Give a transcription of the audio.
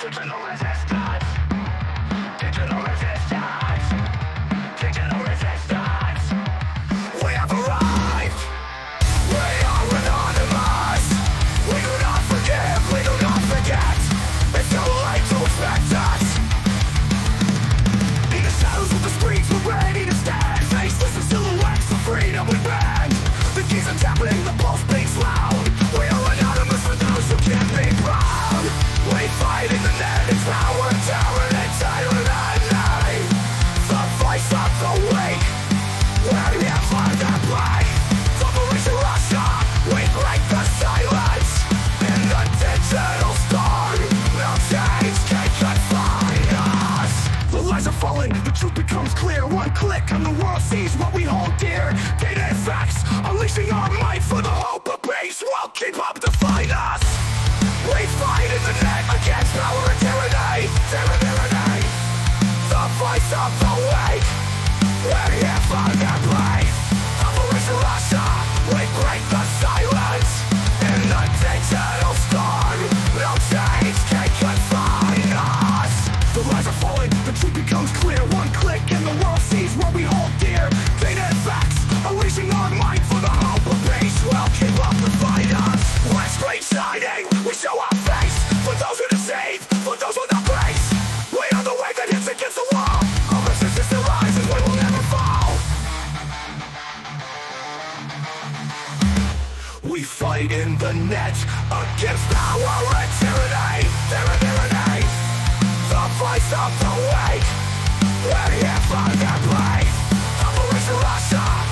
Digital resistance. Digital sees what we hold dear Data facts, unleashing our might for the hope of peace. Will keep up to fight us. We fight in the name against power and tyranny Tyranny. The voice of the weak We're here for in the net Against our tyranny, tyranny The voice of the weak We have found their place Operation Russia.